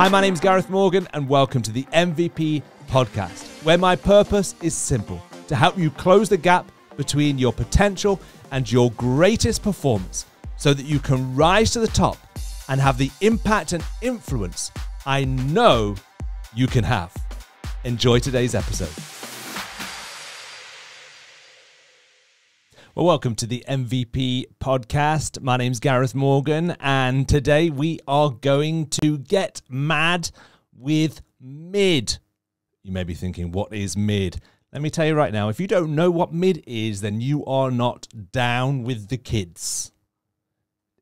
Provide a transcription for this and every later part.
Hi, my name's Gareth Morgan, and welcome to the MVP podcast, where my purpose is simple to help you close the gap between your potential and your greatest performance so that you can rise to the top and have the impact and influence I know you can have. Enjoy today's episode. Well, welcome to the MVP podcast. My name's Gareth Morgan, and today we are going to get mad with mid. You may be thinking, what is mid? Let me tell you right now if you don't know what mid is, then you are not down with the kids.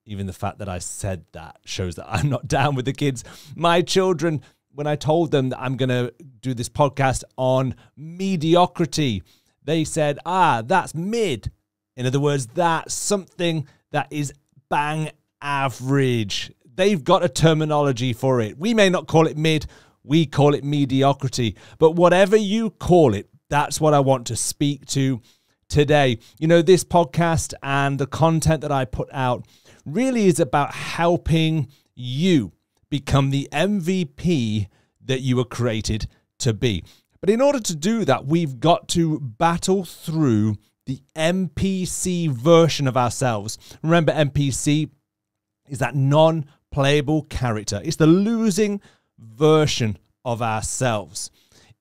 Even the fact that I said that shows that I'm not down with the kids. My children, when I told them that I'm going to do this podcast on mediocrity, they said, ah, that's mid. In other words, that's something that is bang average. They've got a terminology for it. We may not call it mid, we call it mediocrity. But whatever you call it, that's what I want to speak to today. You know, this podcast and the content that I put out really is about helping you become the MVP that you were created to be. But in order to do that, we've got to battle through the NPC version of ourselves. Remember, NPC is that non playable character, it's the losing version of ourselves.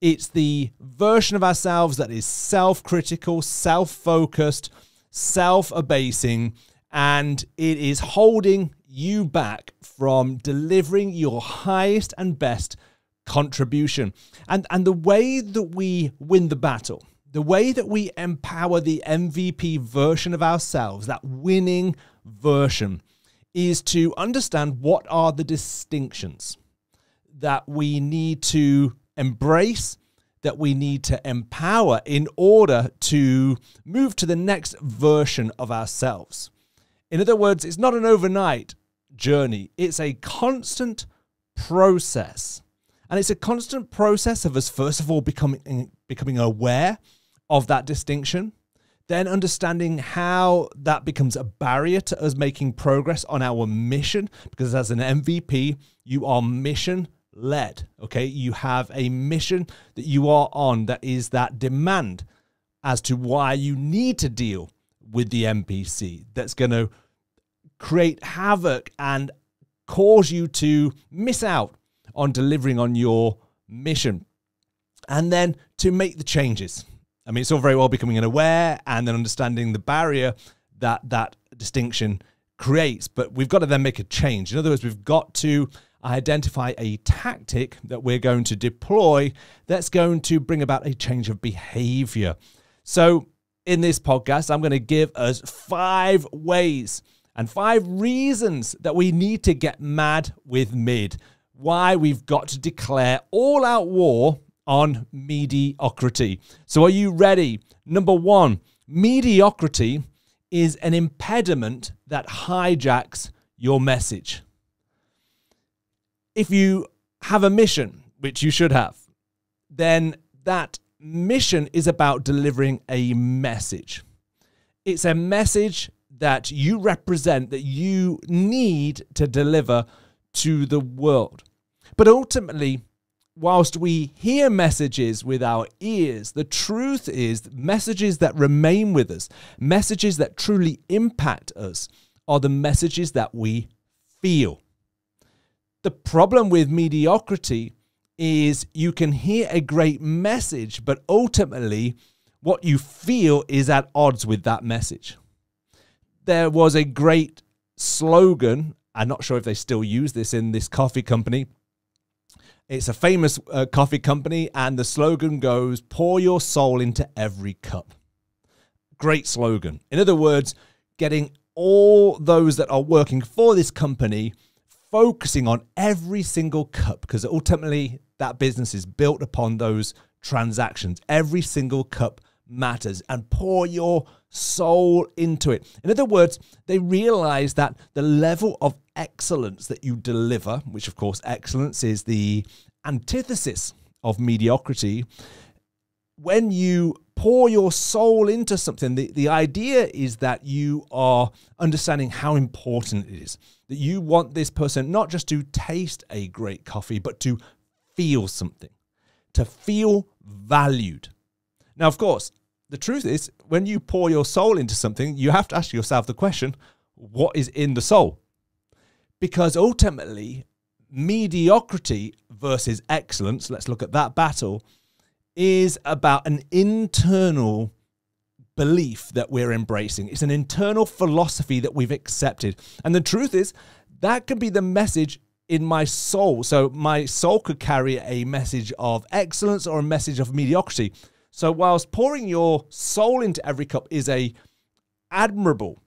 It's the version of ourselves that is self critical, self focused, self abasing, and it is holding you back from delivering your highest and best contribution. And, and the way that we win the battle, the way that we empower the MVP version of ourselves, that winning version, is to understand what are the distinctions that we need to embrace, that we need to empower in order to move to the next version of ourselves. In other words, it's not an overnight journey, it's a constant process. And it's a constant process of us, first of all, becoming, becoming aware of that distinction, then understanding how that becomes a barrier to us making progress on our mission. Because as an MVP, you are mission led. Okay. You have a mission that you are on that is that demand as to why you need to deal with the NPC that's going to create havoc and cause you to miss out on delivering on your mission. And then to make the changes I mean, it's all very well becoming aware and then understanding the barrier that that distinction creates, but we've got to then make a change. In other words, we've got to identify a tactic that we're going to deploy that's going to bring about a change of behavior. So, in this podcast, I'm going to give us five ways and five reasons that we need to get mad with mid. Why we've got to declare all out war on mediocrity. So, are you ready? Number one, mediocrity is an impediment that hijacks your message. If you have a mission, which you should have, then that mission is about delivering a message. It's a message that you represent, that you need to deliver to the world. But ultimately, whilst we hear messages with our ears, the truth is messages that remain with us, messages that truly impact us, are the messages that we feel. The problem with mediocrity is you can hear a great message, but ultimately, what you feel is at odds with that message. There was a great slogan. I'm not sure if they still use this in this coffee company it's a famous uh, coffee company, and the slogan goes, Pour your soul into every cup. Great slogan. In other words, getting all those that are working for this company focusing on every single cup because ultimately that business is built upon those transactions. Every single cup matters and pour your soul into it. In other words, they realize that the level of excellence that you deliver, which of course, excellence is the antithesis of mediocrity, when you pour your soul into something, the, the idea is that you are understanding how important it is. That you want this person not just to taste a great coffee, but to feel something, to feel valued. Now, of course, the truth is, when you pour your soul into something, you have to ask yourself the question what is in the soul? Because ultimately, mediocrity versus excellence, let's look at that battle, is about an internal belief that we're embracing. It's an internal philosophy that we've accepted. And the truth is, that can be the message in my soul. So my soul could carry a message of excellence or a message of mediocrity. So whilst pouring your soul into every cup is a admirable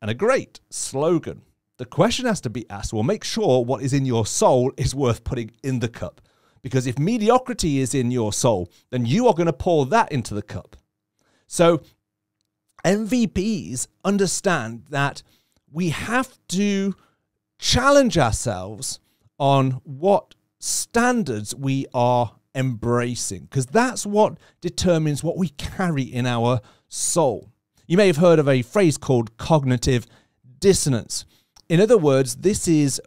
and a great slogan, the question has to be asked, well make sure what is in your soul is worth putting in the cup. Because if mediocrity is in your soul, then you are going to pour that into the cup. So MVPs understand that we have to challenge ourselves on what standards we are embracing, because that's what determines what we carry in our soul. You may have heard of a phrase called cognitive dissonance. In other words, this is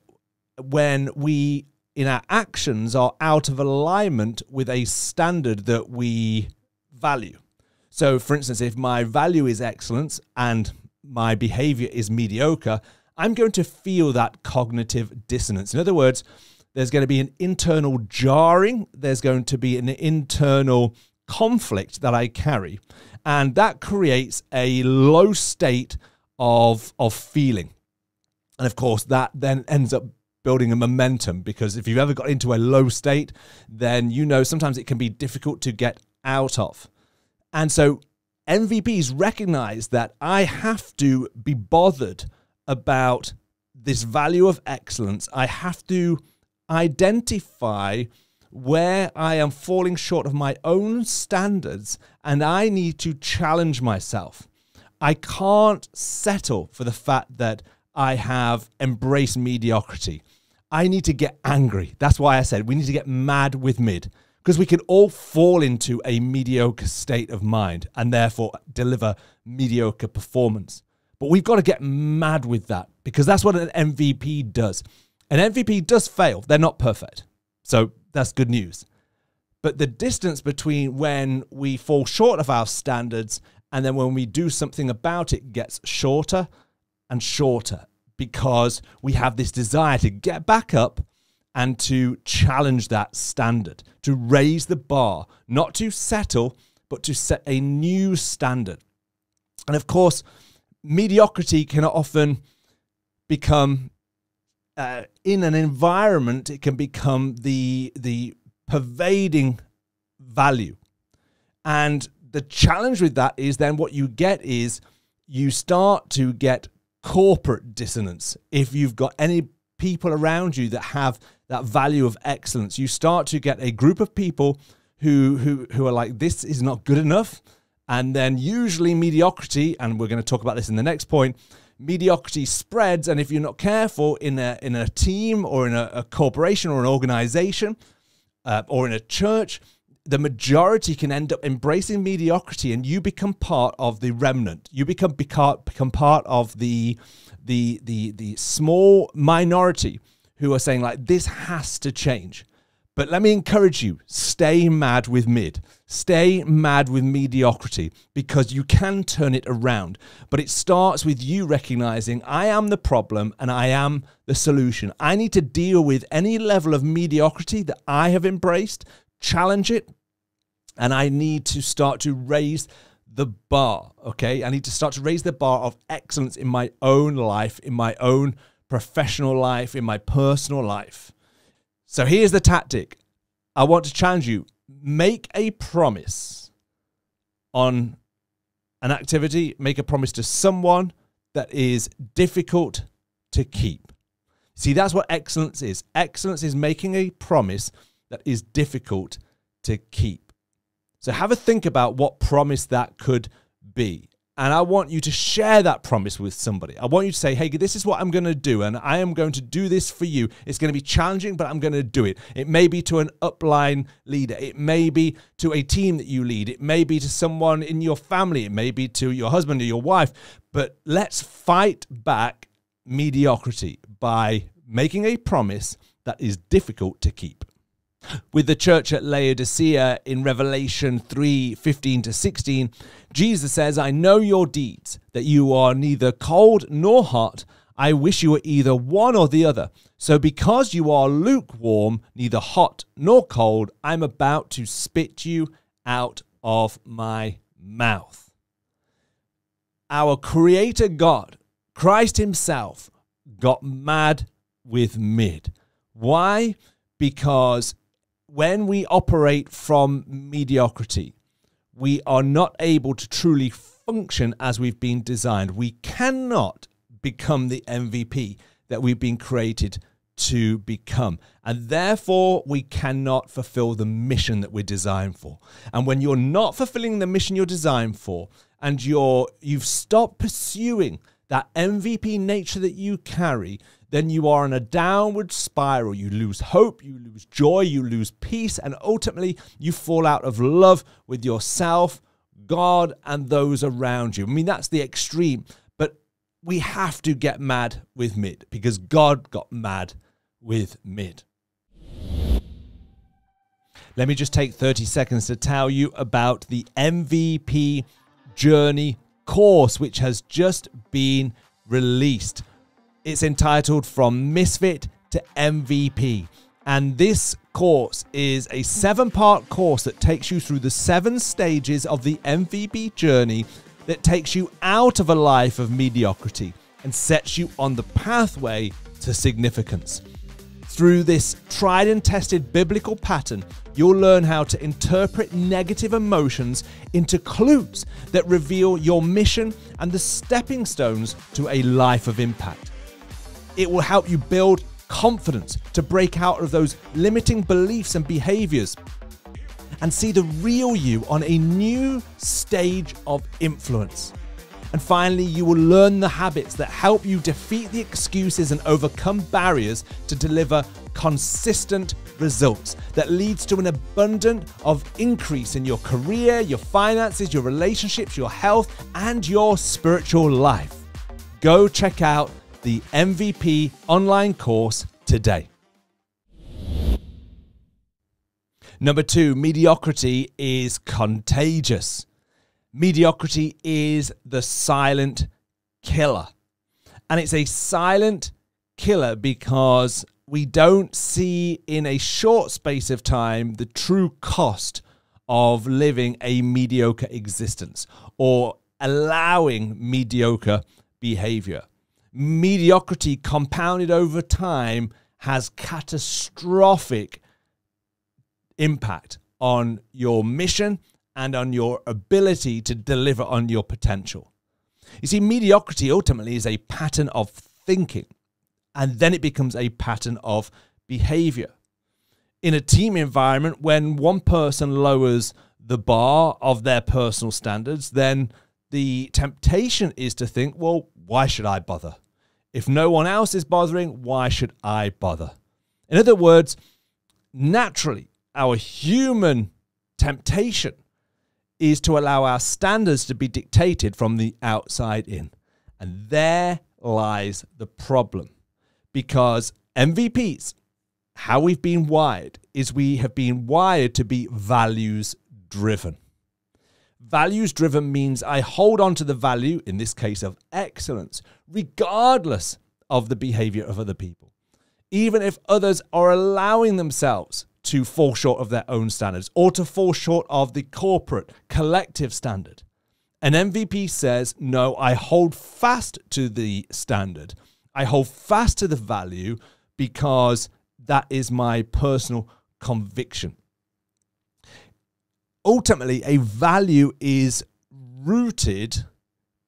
when we in our actions are out of alignment with a standard that we value. So, for instance, if my value is excellence and my behavior is mediocre, I'm going to feel that cognitive dissonance. In other words, there's going to be an internal jarring, there's going to be an internal conflict that I carry, and that creates a low state of, of feeling. And of course, that then ends up building a momentum because if you've ever got into a low state, then you know sometimes it can be difficult to get out of. And so MVPs recognize that I have to be bothered about this value of excellence. I have to identify where I am falling short of my own standards and I need to challenge myself. I can't settle for the fact that I have embraced mediocrity. I need to get angry. That's why I said we need to get mad with mid because we can all fall into a mediocre state of mind and therefore deliver mediocre performance. But we've got to get mad with that because that's what an MVP does. An MVP does fail, they're not perfect. So that's good news. But the distance between when we fall short of our standards and then when we do something about it gets shorter and shorter because we have this desire to get back up and to challenge that standard, to raise the bar, not to settle, but to set a new standard. And of course, mediocrity can often become uh, in an environment it can become the the pervading value and the challenge with that is then what you get is you start to get corporate dissonance. If you've got any people around you that have that value of excellence, you start to get a group of people who who who are like, this is not good enough. And then usually mediocrity, and we're going to talk about this in the next point, mediocrity spreads. And if you're not careful in a in a team or in a, a corporation or an organization uh, or in a church, the majority can end up embracing mediocrity and you become part of the remnant you become become part of the the the the small minority who are saying like this has to change but let me encourage you stay mad with mid stay mad with mediocrity because you can turn it around but it starts with you recognizing i am the problem and i am the solution i need to deal with any level of mediocrity that i have embraced challenge it and I need to start to raise the bar. Okay. I need to start to raise the bar of excellence in my own life, in my own professional life, in my personal life. So here's the tactic I want to challenge you make a promise on an activity, make a promise to someone that is difficult to keep. See, that's what excellence is. Excellence is making a promise that is difficult to keep. So have a think about what promise that could be. And I want you to share that promise with somebody. I want you to say, hey, this is what I'm going to do, and I am going to do this for you. It's going to be challenging, but I'm going to do it. It may be to an upline leader, it may be to a team that you lead, it may be to someone in your family, it may be to your husband or your wife. But let's fight back mediocrity by making a promise that is difficult to keep with the church at Laodicea in Revelation 3 15 to 16, Jesus says, I know your deeds, that you are neither cold nor hot. I wish you were either one or the other. So, because you are lukewarm, neither hot nor cold, I'm about to spit you out of my mouth. Our Creator God, Christ Himself, got mad with mid. Why? Because when we operate from mediocrity, we are not able to truly function as we've been designed. We cannot become the MVP that we've been created to become. And therefore, we cannot fulfill the mission that we're designed for. And when you're not fulfilling the mission you're designed for, and you're you've stopped pursuing that MVP nature that you carry, then you are in a downward spiral. You lose hope, you lose joy, you lose peace, and ultimately you fall out of love with yourself, God, and those around you. I mean, that's the extreme, but we have to get mad with mid because God got mad with mid. Let me just take 30 seconds to tell you about the MVP Journey course, which has just been released. It's entitled From Misfit to MVP. And this course is a seven part course that takes you through the seven stages of the MVP journey that takes you out of a life of mediocrity and sets you on the pathway to significance. Through this tried and tested biblical pattern, you'll learn how to interpret negative emotions into clues that reveal your mission and the stepping stones to a life of impact. It will help you build confidence to break out of those limiting beliefs and behaviors and see the real you on a new stage of influence. And finally, you will learn the habits that help you defeat the excuses and overcome barriers to deliver consistent results that leads to an abundant of increase in your career, your finances, your relationships, your health, and your spiritual life. Go check out the MVP online course today. Number two, mediocrity is contagious. Mediocrity is the silent killer. And it's a silent killer because we don't see in a short space of time the true cost of living a mediocre existence or allowing mediocre behavior mediocrity compounded over time has catastrophic impact on your mission and on your ability to deliver on your potential. You see, mediocrity ultimately is a pattern of thinking, and then it becomes a pattern of behavior. In a team environment, when one person lowers the bar of their personal standards, then the temptation is to think, well, why should I bother? If no one else is bothering, why should I bother? In other words, naturally, our human temptation is to allow our standards to be dictated from the outside in. And there lies the problem. Because MVPs, how we've been wired, is we have been wired to be values driven. Values driven means I hold on to the value, in this case of excellence, regardless of the behavior of other people. Even if others are allowing themselves to fall short of their own standards or to fall short of the corporate collective standard. An MVP says, No, I hold fast to the standard. I hold fast to the value because that is my personal conviction ultimately a value is rooted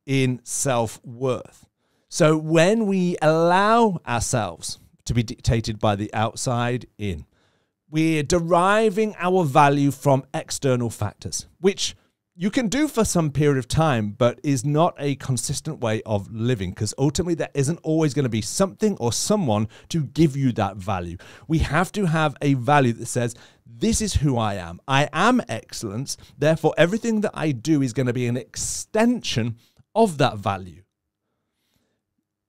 in self worth. So when we allow ourselves to be dictated by the outside in, we're deriving our value from external factors, which you can do for some period of time, but is not a consistent way of living because ultimately there isn't always going to be something or someone to give you that value. We have to have a value that says, This is who I am. I am excellence. Therefore, everything that I do is going to be an extension of that value.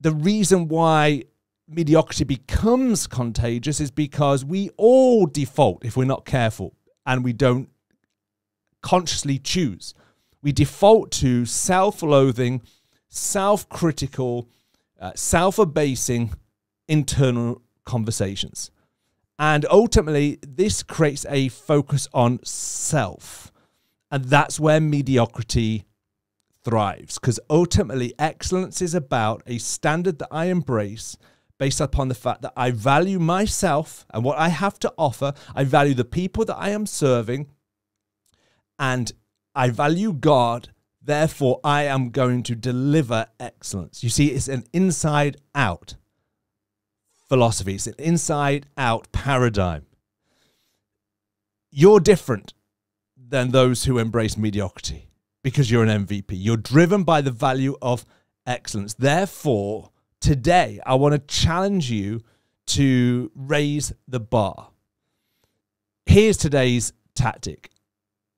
The reason why mediocrity becomes contagious is because we all default if we're not careful and we don't consciously choose. We default to self loathing, self critical, uh, self abasing internal conversations. And ultimately, this creates a focus on self. And that's where mediocrity thrives. Because ultimately, excellence is about a standard that I embrace based upon the fact that I value myself and what I have to offer. I value the people that I am serving and I value God. Therefore, I am going to deliver excellence. You see, it's an inside out philosophy, it's an inside out paradigm. You're different than those who embrace mediocrity because you're an MVP. You're driven by the value of excellence. Therefore, today, I want to challenge you to raise the bar. Here's today's tactic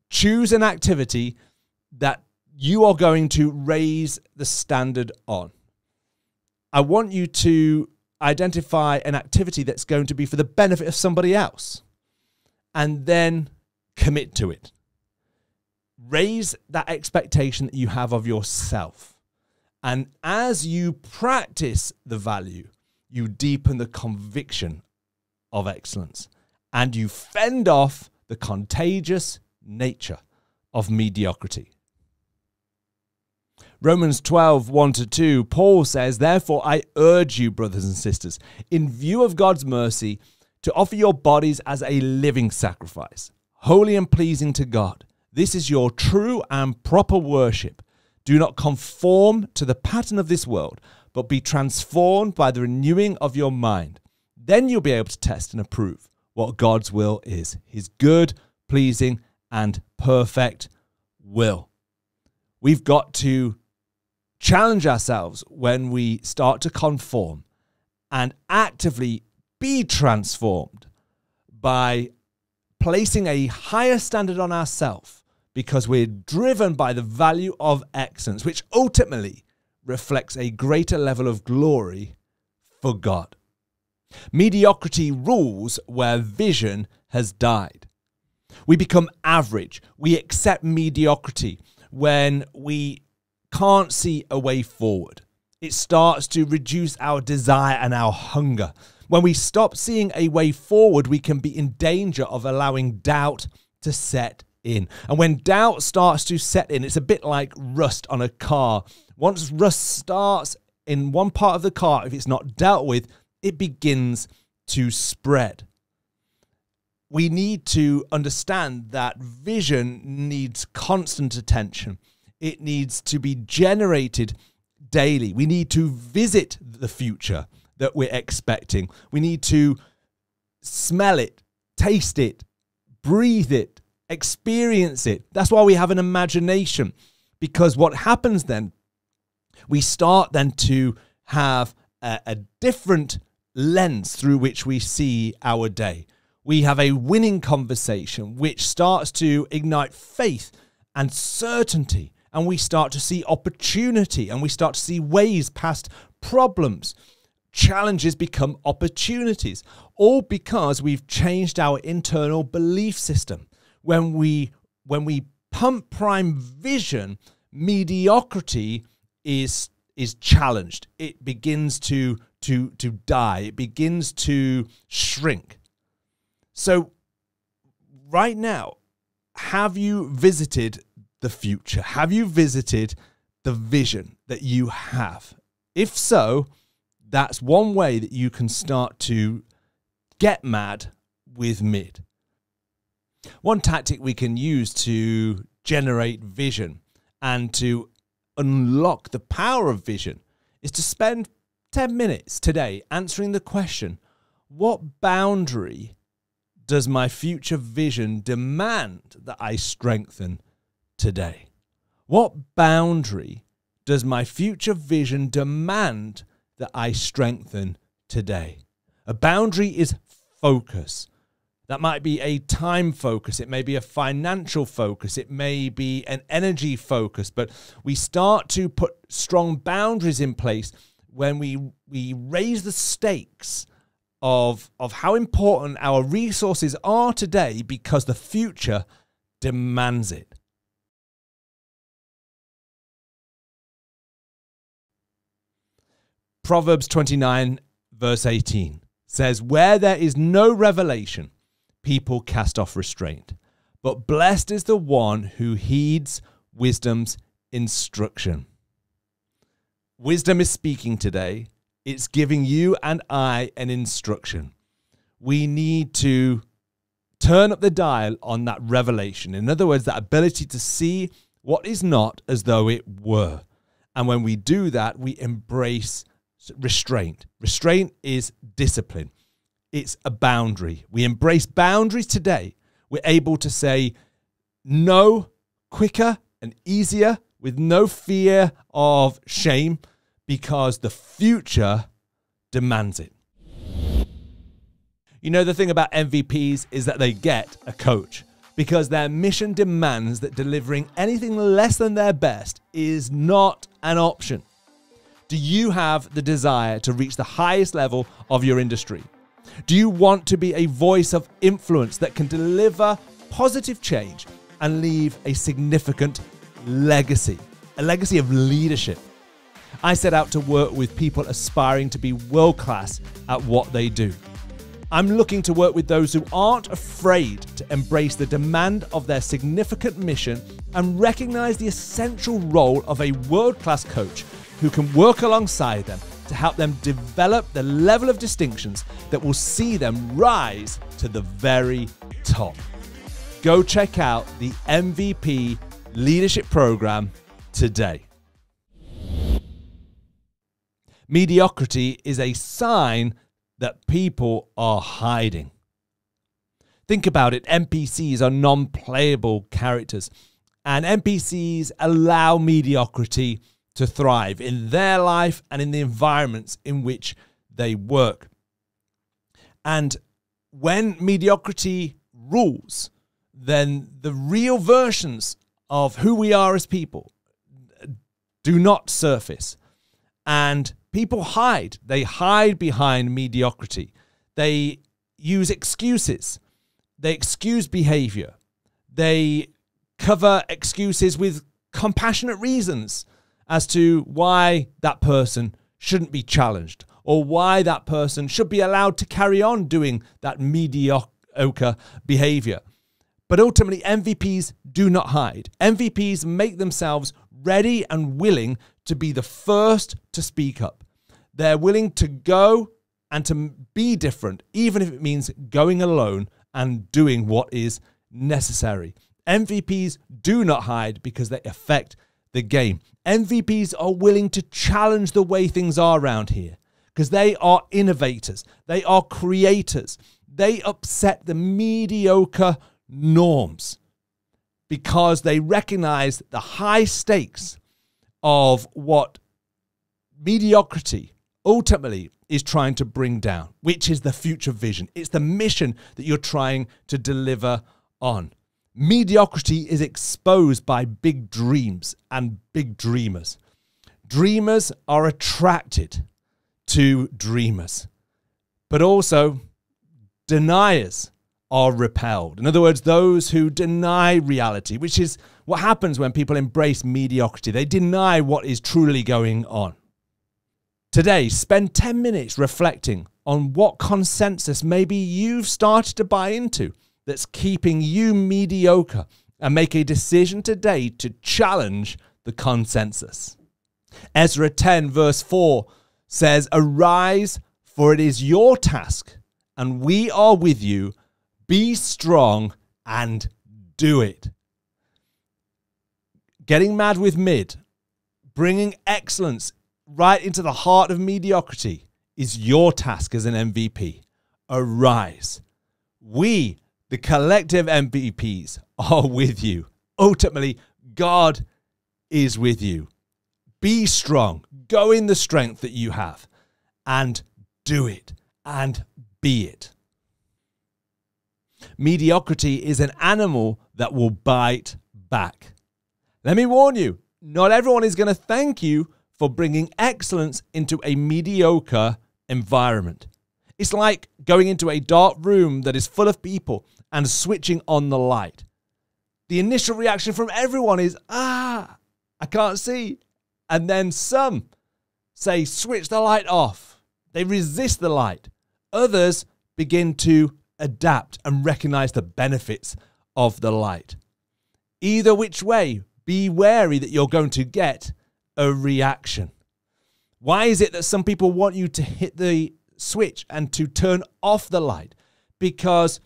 choose an activity that you are going to raise the standard on. I want you to identify an activity that's going to be for the benefit of somebody else and then commit to it. Raise that expectation that you have of yourself. And as you practice the value, you deepen the conviction of excellence and you fend off the contagious nature of mediocrity. Romans 12, 1 to 2, Paul says, Therefore I urge you, brothers and sisters, in view of God's mercy, to offer your bodies as a living sacrifice, holy and pleasing to God. This is your true and proper worship. Do not conform to the pattern of this world, but be transformed by the renewing of your mind. Then you'll be able to test and approve what God's will is his good, pleasing, and perfect will. We've got to challenge ourselves when we start to conform and actively be transformed by placing a higher standard on ourselves because we're driven by the value of excellence, which ultimately reflects a greater level of glory for God. Mediocrity rules where vision has died. We become average. We accept mediocrity when we can't see a way forward. It starts to reduce our desire and our hunger. When we stop seeing a way forward, we can be in danger of allowing doubt to set in. And when doubt starts to set in, it's a bit like rust on a car. Once rust starts in one part of the car, if it's not dealt with, it begins to spread we need to understand that vision needs constant attention. It needs to be generated daily. We need to visit the future that we're expecting. We need to smell it, taste it, breathe it, experience it. That's why we have an imagination. Because what happens then, we start then to have a, a different lens through which we see our day we have a winning conversation which starts to ignite faith and certainty. And we start to see opportunity and we start to see ways past problems. Challenges become opportunities, all because we've changed our internal belief system. When we when we pump prime vision, mediocrity is is challenged. It begins to to to die. It begins to shrink. So, right now, have you visited the future? Have you visited the vision that you have? If so, that's one way that you can start to get mad with mid. One tactic we can use to generate vision and to unlock the power of vision is to spend 10 minutes today answering the question what boundary does my future vision demand that I strengthen today? What boundary does my future vision demand that I strengthen today? A boundary is focus. That might be a time focus. It may be a financial focus. It may be an energy focus. But we start to put strong boundaries in place when we, we raise the stakes of, of how important our resources are today because the future demands it. Proverbs 29, verse 18 says, Where there is no revelation, people cast off restraint. But blessed is the one who heeds wisdom's instruction. Wisdom is speaking today. It's giving you and I an instruction. We need to turn up the dial on that revelation. In other words, that ability to see what is not as though it were. And when we do that, we embrace restraint. Restraint is discipline, it's a boundary. We embrace boundaries today. We're able to say no quicker and easier with no fear of shame because the future demands it. You know, the thing about MVPs is that they get a coach because their mission demands that delivering anything less than their best is not an option. Do you have the desire to reach the highest level of your industry? Do you want to be a voice of influence that can deliver positive change and leave a significant legacy? A legacy of leadership. I set out to work with people aspiring to be world class at what they do. I'm looking to work with those who aren't afraid to embrace the demand of their significant mission and recognize the essential role of a world class coach who can work alongside them to help them develop the level of distinctions that will see them rise to the very top. Go check out the MVP Leadership Program today. Mediocrity is a sign that people are hiding. Think about it NPCs are non playable characters, and NPCs allow mediocrity to thrive in their life and in the environments in which they work. And when mediocrity rules, then the real versions of who we are as people do not surface. And people hide. They hide behind mediocrity. They use excuses. They excuse behavior. They cover excuses with compassionate reasons as to why that person shouldn't be challenged or why that person should be allowed to carry on doing that mediocre behavior. But ultimately, MVPs do not hide. MVPs make themselves ready and willing to be the first to speak up. They're willing to go and to be different, even if it means going alone and doing what is necessary. MVPs do not hide because they affect the game. MVPs are willing to challenge the way things are around here because they are innovators, they are creators, they upset the mediocre norms because they recognize the high stakes of what mediocrity ultimately is trying to bring down, which is the future vision. It's the mission that you're trying to deliver on. Mediocrity is exposed by big dreams and big dreamers. Dreamers are attracted to dreamers, but also deniers are repelled. In other words, those who deny reality, which is what happens when people embrace mediocrity. They deny what is truly going on. Today, spend 10 minutes reflecting on what consensus maybe you've started to buy into that's keeping you mediocre and make a decision today to challenge the consensus. Ezra 10, verse 4 says, Arise, for it is your task, and we are with you. Be strong and do it. Getting mad with mid, bringing excellence right into the heart of mediocrity is your task as an MVP. Arise. We the collective MVPs are with you. Ultimately, God is with you. Be strong. Go in the strength that you have and do it and be it. Mediocrity is an animal that will bite back. Let me warn you, not everyone is going to thank you for bringing excellence into a mediocre environment. It's like going into a dark room that is full of people and switching on the light. The initial reaction from everyone is, ah, I can't see. And then some say, switch the light off. They resist the light. Others begin to adapt and recognize the benefits of the light. Either which way, be wary that you're going to get a reaction. Why is it that some people want you to hit the switch and to turn off the light? Because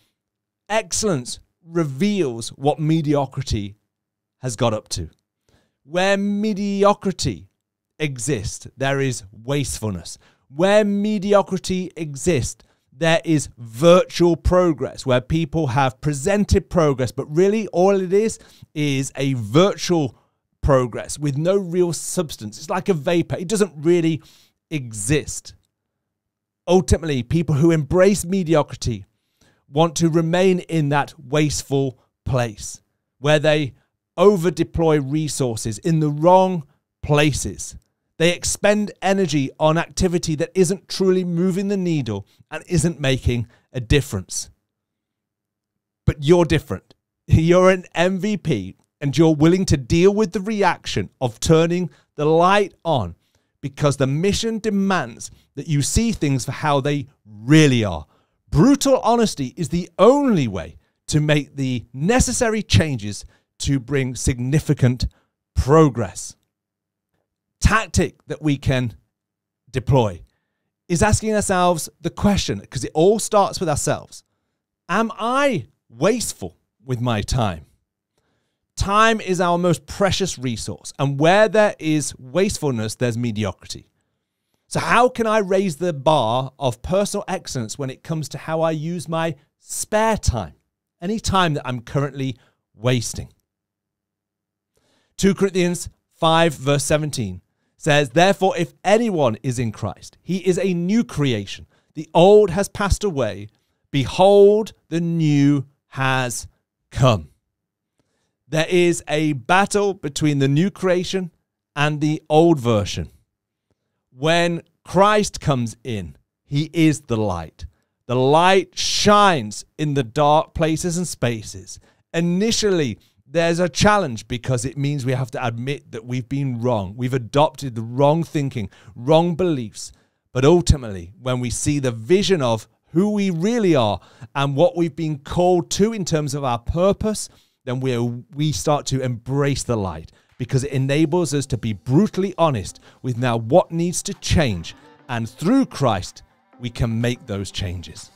excellence reveals what mediocrity has got up to. Where mediocrity exists, there is wastefulness. Where mediocrity exists, there is virtual progress where people have presented progress, but really all it is is a virtual progress with no real substance. It's like a vapor, it doesn't really exist. Ultimately, people who embrace mediocrity want to remain in that wasteful place where they over deploy resources in the wrong places. They expend energy on activity that isn't truly moving the needle and isn't making a difference. But you're different. You're an MVP and you're willing to deal with the reaction of turning the light on because the mission demands that you see things for how they really are. Brutal honesty is the only way to make the necessary changes to bring significant progress. Tactic that we can deploy is asking ourselves the question, because it all starts with ourselves Am I wasteful with my time? Time is our most precious resource, and where there is wastefulness, there's mediocrity. So, how can I raise the bar of personal excellence when it comes to how I use my spare time? Any time that I'm currently wasting. 2 Corinthians 5, verse 17 says, Therefore, if anyone is in Christ, he is a new creation. The old has passed away. Behold, the new has come. There is a battle between the new creation and the old version. When Christ comes in, he is the light. The light shines in the dark places and spaces. Initially, there's a challenge because it means we have to admit that we've been wrong. We've adopted the wrong thinking, wrong beliefs. But ultimately, when we see the vision of who we really are and what we've been called to in terms of our purpose, then we we start to embrace the light because it enables us to be brutally honest with now what needs to change and through Christ we can make those changes.